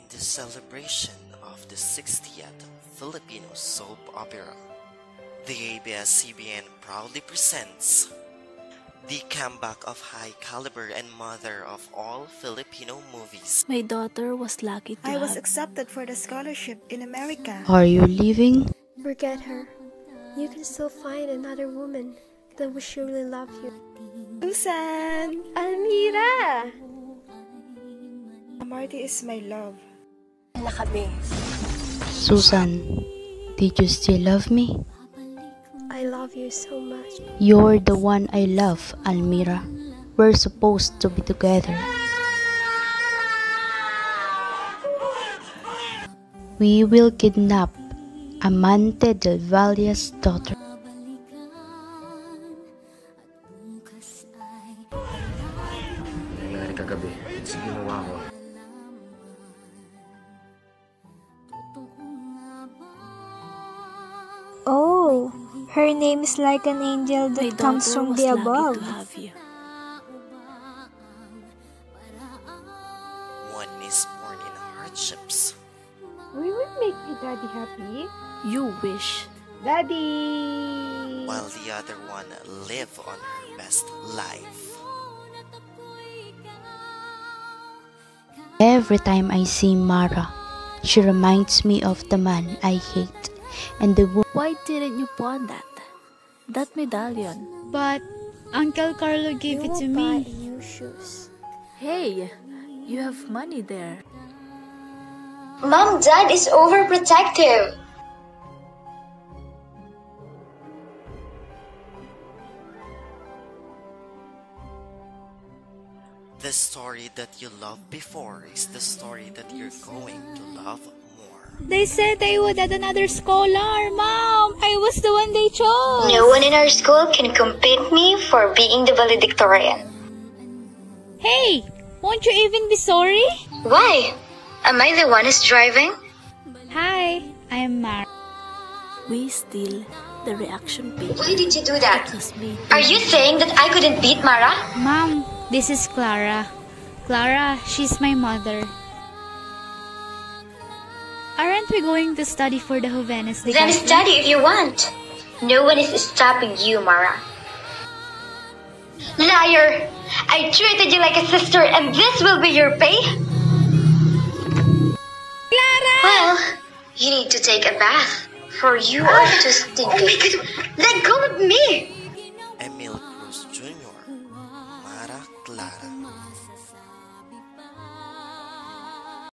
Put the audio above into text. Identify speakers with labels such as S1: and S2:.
S1: In the celebration of the 60th Filipino soap opera, the ABS-CBN proudly presents the comeback of high caliber and mother of all Filipino movies.
S2: My daughter was lucky to
S3: I was
S2: have
S3: accepted for the scholarship in America.
S4: Are you leaving?
S5: Forget her. You can still find another woman that will surely love you.
S3: Susan!
S5: Almira!
S3: Marty is my love.
S5: Na kami.
S4: Susan, did you still love me?
S5: I love you so much.
S4: You're the one I love, Almira. We're supposed to be together. We will kidnap Amante del Valle's daughter.
S6: nangyari kagabi sa ginawa ko.
S7: Her name is like an angel
S2: My
S7: that comes
S2: daughter
S7: from
S2: was
S7: the
S2: lucky
S7: above.
S2: to have you.
S1: One is born in hardships,
S8: We will make my daddy happy.
S2: You wish.
S8: Daddy!
S1: while the other one live on her best life.
S4: Every time I see Mara, she reminds me of the man I hate and the woman
S2: Why didn't you pawn that? That medallion.
S7: But Uncle Carlo gave
S5: you
S7: it to
S5: will buy
S7: me.
S5: new shoes.
S2: Hey, you have money there.
S9: Mom, Dad is overprotective.
S1: The story that you loved before is the story that you're going to love more.
S7: They said I would add another scholar, Mom. I was the one they chose.
S9: No one in our school can compete me for being the valedictorian.
S7: Hey, won't you even be sorry?
S9: Why? Am I the one who's driving?
S7: Hi, I am Mara.
S2: We steal the reaction page.
S9: Why did you do that? Are you saying that I couldn't beat Mara?
S7: Mom, this is Clara. Clara, she's my mother. Aren't we going to study for the Jovenes de
S9: Then
S7: Castro?
S9: study if you want. No one is stopping you, Mara. Liar! I treated you like a sister and this will be your pay?
S7: Clara!
S9: Well, you need to take a bath. For you are ah! too stinky. Oh my god! Let go of me!
S1: Emil